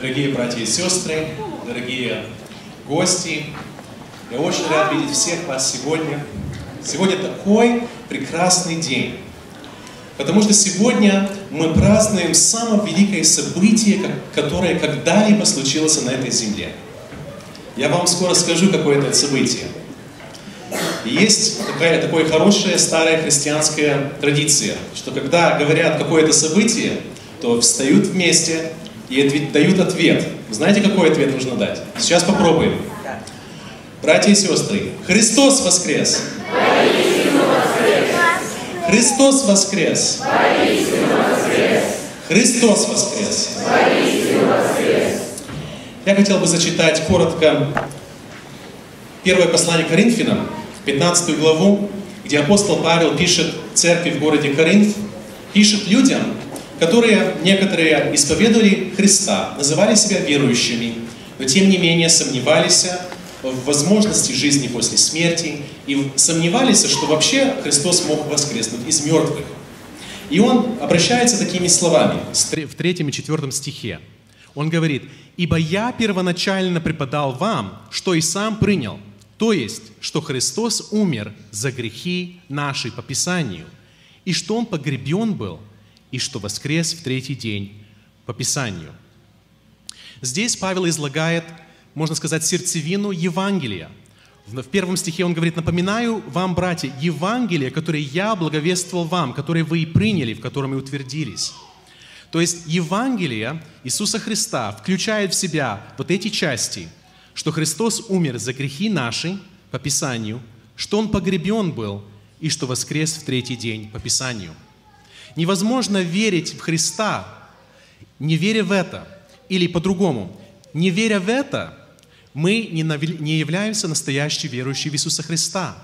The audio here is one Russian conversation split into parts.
Дорогие братья и сестры, дорогие гости, я очень рад видеть всех вас сегодня. Сегодня такой прекрасный день, потому что сегодня мы празднуем самое великое событие, которое когда-либо случилось на этой земле. Я вам скоро скажу, какое это событие. Есть такая, такая хорошая старая христианская традиция, что когда говорят какое-то событие, то встают вместе и дают ответ. Знаете, какой ответ нужно дать? Сейчас попробуем. Братья и сестры, Христос воскрес! Христос воскрес! Христос воскрес! Я хотел бы зачитать коротко первое послание Коринфянам, 15 главу, где апостол Павел пишет церкви в городе Коринф, пишет людям, которые некоторые исповедовали Христа, называли себя верующими, но тем не менее сомневались в возможности жизни после смерти и сомневались, что вообще Христос мог воскреснуть из мертвых. И он обращается такими словами в третьем и четвертом стихе. Он говорит, «Ибо я первоначально преподал вам, что и сам принял, то есть, что Христос умер за грехи наши по Писанию, и что Он погребен был, и что воскрес в третий день по Писанию». Здесь Павел излагает можно сказать, сердцевину Евангелия. В первом стихе он говорит, напоминаю вам, братья, Евангелие, которое я благовествовал вам, которое вы и приняли, в котором и утвердились. То есть Евангелие Иисуса Христа включает в себя вот эти части, что Христос умер за грехи наши по Писанию, что Он погребен был и что воскрес в третий день по Писанию. Невозможно верить в Христа, не веря в это. Или по-другому, не веря в это, мы не являемся настоящей верующей в Иисуса Христа.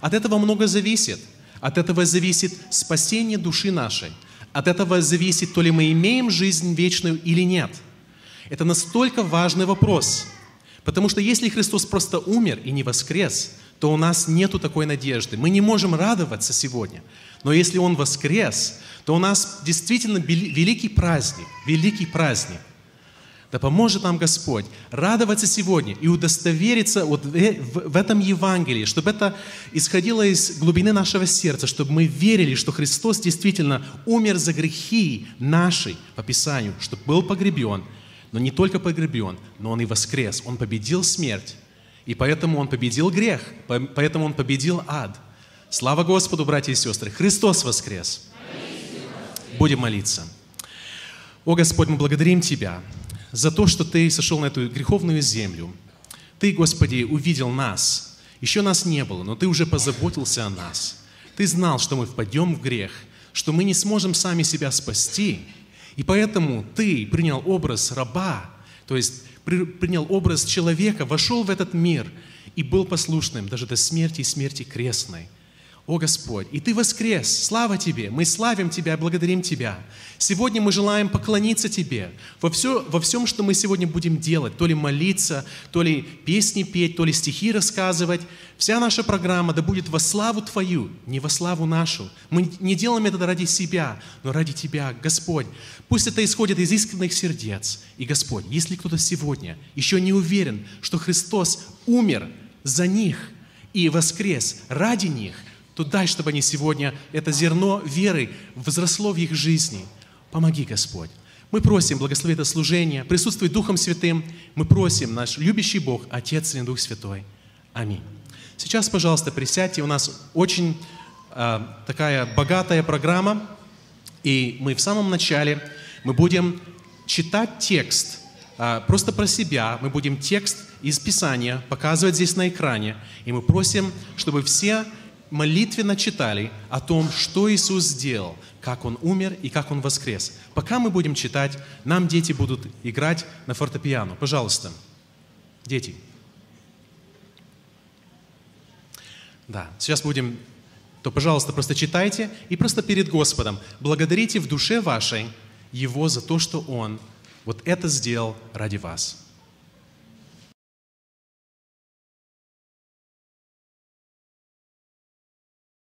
От этого много зависит. От этого зависит спасение души нашей. От этого зависит, то ли мы имеем жизнь вечную или нет. Это настолько важный вопрос. Потому что если Христос просто умер и не воскрес, то у нас нету такой надежды. Мы не можем радоваться сегодня. Но если Он воскрес, то у нас действительно великий праздник, великий праздник – да поможет нам Господь радоваться сегодня и удостовериться вот в этом Евангелии, чтобы это исходило из глубины нашего сердца, чтобы мы верили, что Христос действительно умер за грехи наши по Писанию, чтобы был погребен, но не только погребен, но Он и воскрес. Он победил смерть, и поэтому Он победил грех, поэтому Он победил ад. Слава Господу, братья и сестры! Христос воскрес! Будем молиться. О Господь, мы благодарим Тебя за то, что Ты сошел на эту греховную землю. Ты, Господи, увидел нас. Еще нас не было, но Ты уже позаботился о нас. Ты знал, что мы впадем в грех, что мы не сможем сами себя спасти. И поэтому Ты принял образ раба, то есть принял образ человека, вошел в этот мир и был послушным даже до смерти и смерти крестной. О Господь, и Ты воскрес, слава Тебе, мы славим Тебя, благодарим Тебя. Сегодня мы желаем поклониться Тебе во, все, во всем, что мы сегодня будем делать, то ли молиться, то ли песни петь, то ли стихи рассказывать. Вся наша программа да будет во славу Твою, не во славу нашу. Мы не делаем это ради себя, но ради Тебя, Господь. Пусть это исходит из искренних сердец. И Господь, если кто-то сегодня еще не уверен, что Христос умер за них и воскрес ради них – то дай, чтобы они сегодня, это зерно веры возросло в их жизни. Помоги, Господь. Мы просим, благослови это служение, присутствуй Духом Святым. Мы просим, наш любящий Бог, Отец и Дух Святой. Аминь. Сейчас, пожалуйста, присядьте. У нас очень э, такая богатая программа. И мы в самом начале, мы будем читать текст, э, просто про себя. Мы будем текст из Писания показывать здесь на экране. И мы просим, чтобы все молитвенно читали о том, что Иисус сделал, как Он умер и как Он воскрес. Пока мы будем читать, нам дети будут играть на фортепиано. Пожалуйста, дети. Да, сейчас будем, то, пожалуйста, просто читайте и просто перед Господом благодарите в душе вашей Его за то, что Он вот это сделал ради вас.